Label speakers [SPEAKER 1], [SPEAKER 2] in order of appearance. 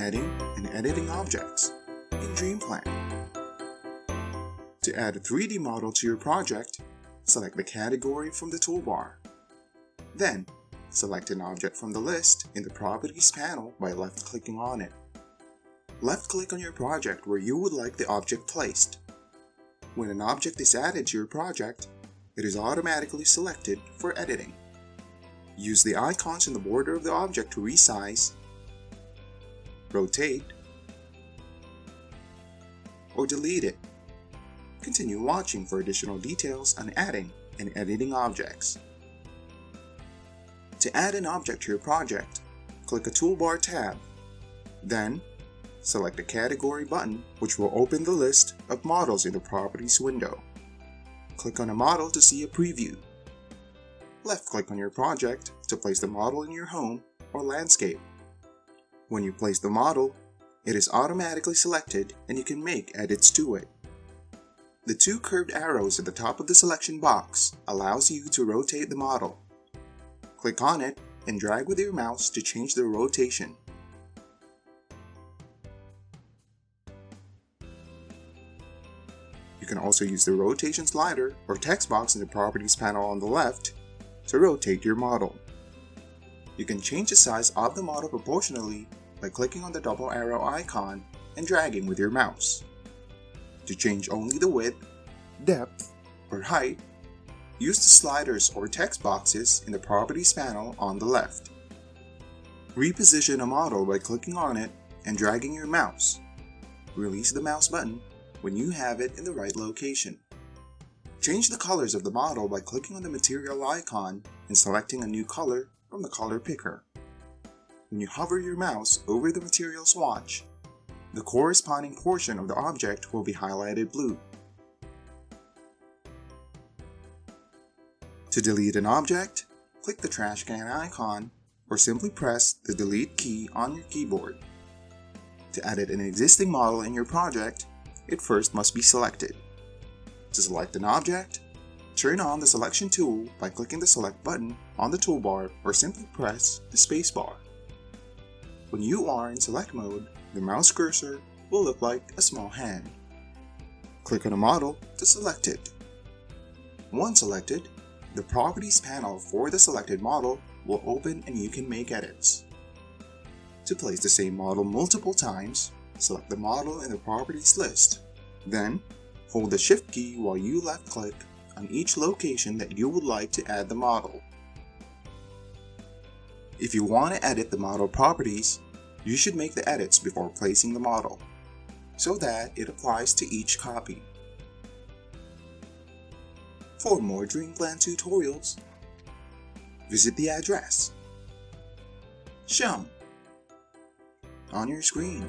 [SPEAKER 1] adding and editing objects in DreamPlan. To add a 3D model to your project, select the category from the toolbar. Then, select an object from the list in the Properties panel by left-clicking on it. Left-click on your project where you would like the object placed. When an object is added to your project, it is automatically selected for editing. Use the icons in the border of the object to resize, rotate, or delete it. Continue watching for additional details on adding and editing objects. To add an object to your project, click a Toolbar tab. Then, select the Category button which will open the list of models in the Properties window. Click on a model to see a preview. Left-click on your project to place the model in your home or landscape. When you place the model, it is automatically selected and you can make edits to it. The two curved arrows at the top of the selection box allows you to rotate the model. Click on it and drag with your mouse to change the rotation. You can also use the rotation slider or text box in the properties panel on the left to rotate your model. You can change the size of the model proportionally by clicking on the double arrow icon and dragging with your mouse. To change only the width, depth, or height, use the sliders or text boxes in the Properties panel on the left. Reposition a model by clicking on it and dragging your mouse. Release the mouse button when you have it in the right location. Change the colors of the model by clicking on the material icon and selecting a new color from the color picker. When you hover your mouse over the material swatch, the corresponding portion of the object will be highlighted blue. To delete an object, click the trash can icon or simply press the delete key on your keyboard. To edit an existing model in your project, it first must be selected. To select an object, turn on the selection tool by clicking the select button on the toolbar or simply press the spacebar. When you are in select mode, your mouse cursor will look like a small hand. Click on a model to select it. Once selected, the Properties panel for the selected model will open and you can make edits. To place the same model multiple times, select the model in the Properties list. Then, Hold the Shift key while you left click on each location that you would like to add the model. If you want to edit the model properties, you should make the edits before placing the model, so that it applies to each copy. For more DreamPlan tutorials, visit the address shown on your screen.